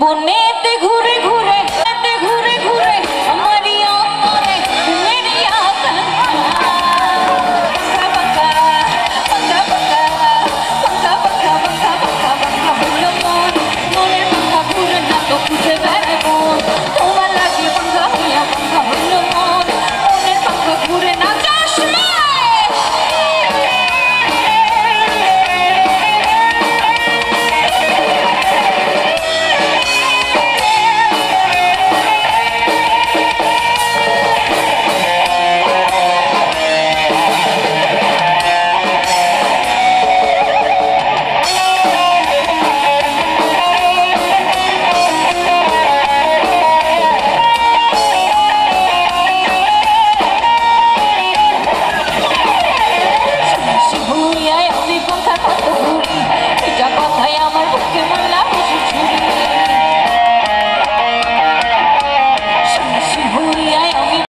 জীবনেতে ঘুরে